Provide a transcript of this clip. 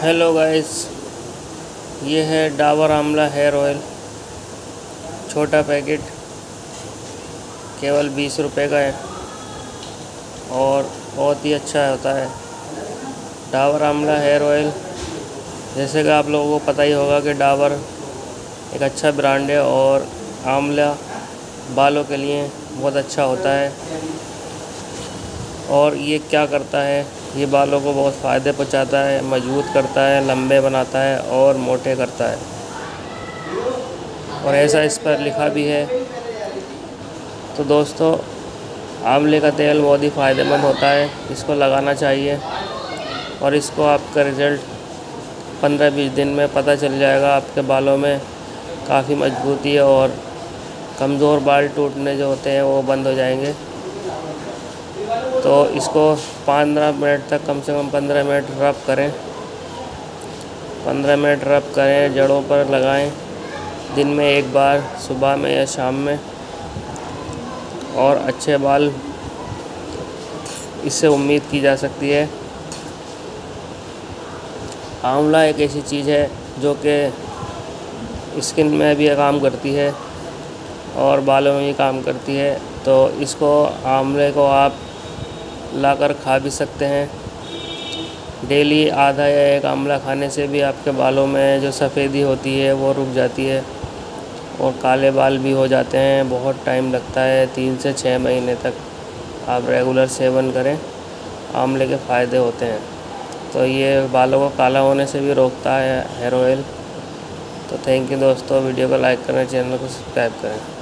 Hello guys, ये है Dabur Amla hair oil, छोटा पैकेट, केवल बीस रुपए का है, और बहुत ही अच्छा होता है। डाबर आमला हेयर ऑयल, जैसे कि आप लोगों को पता ही होगा कि डाबर एक अच्छा ब्रांड है और आमला बालों के लिए बहुत अच्छा होता है। और ये क्या करता है? ये बालों को बहुत फ़ायदे पहुँचाता है, मज़बूत करता है, लंबे बनाता है और मोटे करता है। और ऐसा इस पर लिखा भी है। तो दोस्तों, आंवले का तेल बहुत ही फ़ायदेमंद होता है। इसको लगाना चाहिए और इसको आपका रिज़ल्ट पंद्रह बीस दिन में पता चल जाएगा। आपके बालों में काफ़ी मजबूती है और कमज़ोर बाल टूटने जो होते हैं, वो बंद हो जाएँगे। तो इसको पंद्रह मिनट तक कम से कम पंद्रह मिनट रब करें। पंद्रह मिनट रब करें, जड़ों पर लगाएँ। दिन में एक बार, सुबह में या शाम में। और अच्छे बाल, इससे उम्मीद की जा सकती है। आंवला एक ऐसी चीज़ है जो कि स्किन में भी काम करती है और बालों में भी काम करती है। तो इसको, आंवले को आप लाकर खा भी सकते हैं। डेली आधा या एक आमला खाने से भी आपके बालों में जो सफ़ेदी होती है, वो रुक जाती है और काले बाल भी हो जाते हैं। बहुत टाइम लगता है, तीन से छः महीने तक आप रेगुलर सेवन करें आमले के फ़ायदे होते हैं। तो ये बालों को काला होने से भी रोकता है हेयर ऑयल। तो थैंक यू दोस्तों, वीडियो को लाइक करें चैनल को सब्सक्राइब करें।